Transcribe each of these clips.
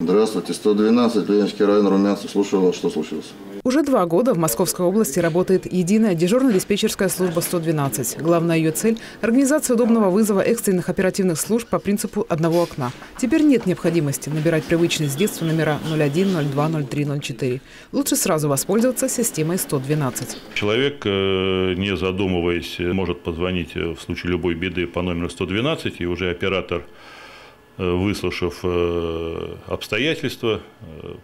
Здравствуйте, 112, Ленинский район, Румянцев. Слушаю вас, что случилось? Уже два года в Московской области работает единая дежурно-диспетчерская служба 112. Главная ее цель – организация удобного вызова экстренных оперативных служб по принципу одного окна. Теперь нет необходимости набирать привычные с детства номера 01, 02, 03, 04. Лучше сразу воспользоваться системой 112. Человек, э, не задумываясь, может позвонить в случае любой беды по номеру 112, и уже оператор Э, выслушав э, обстоятельства, э,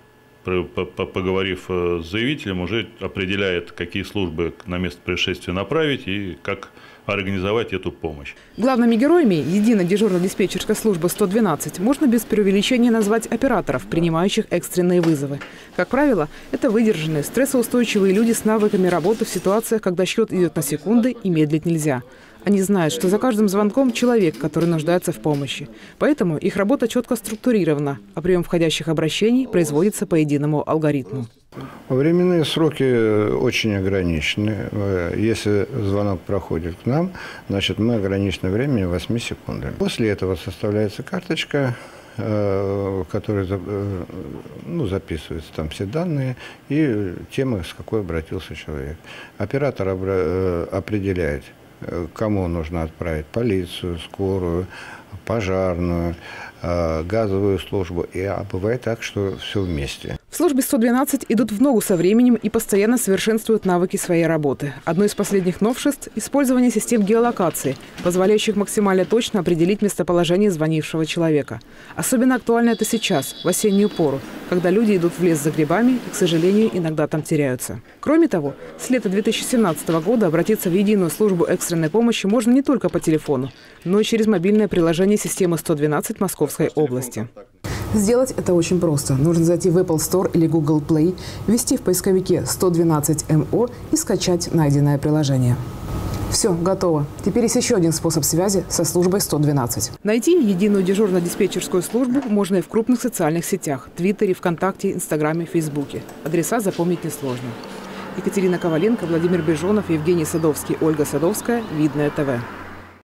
поговорив с заявителем, уже определяет, какие службы на место происшествия направить и как организовать эту помощь. Главными героями единой дежурно-диспетчерской службы 112 можно без преувеличения назвать операторов, принимающих экстренные вызовы. Как правило, это выдержанные, стрессоустойчивые люди с навыками работы в ситуациях, когда счет идет на секунды и медлить нельзя. Они знают, что за каждым звонком человек, который нуждается в помощи. Поэтому их работа четко структурирована, а прием входящих обращений производится по единому алгоритму. Временные сроки очень ограничены. Если звонок проходит к нам, значит мы ограничены временем 8 секунд. После этого составляется карточка, э, в которой э, ну, записываются там все данные и тема, с какой обратился человек. Оператор э, определяет, кому нужно отправить полицию, скорую, пожарную, газовую службу. И, а бывает так, что все вместе. В службе 112 идут в ногу со временем и постоянно совершенствуют навыки своей работы. Одно из последних новшеств – использование систем геолокации, позволяющих максимально точно определить местоположение звонившего человека. Особенно актуально это сейчас, в осеннюю пору, когда люди идут в лес за грибами и, к сожалению, иногда там теряются. Кроме того, с лета 2017 года обратиться в единую службу экстренной помощи можно не только по телефону, но и через мобильное приложение системы 112 Московской области. Сделать это очень просто. Нужно зайти в Apple Store или Google Play, ввести в поисковике 112МО и скачать найденное приложение. Все, готово. Теперь есть еще один способ связи со службой 112. Найти единую дежурно-диспетчерскую службу можно и в крупных социальных сетях – Твиттере, ВКонтакте, Инстаграме, Фейсбуке. Адреса запомнить несложно. Екатерина Коваленко, Владимир Бежонов, Евгений Садовский, Ольга Садовская. Видное ТВ.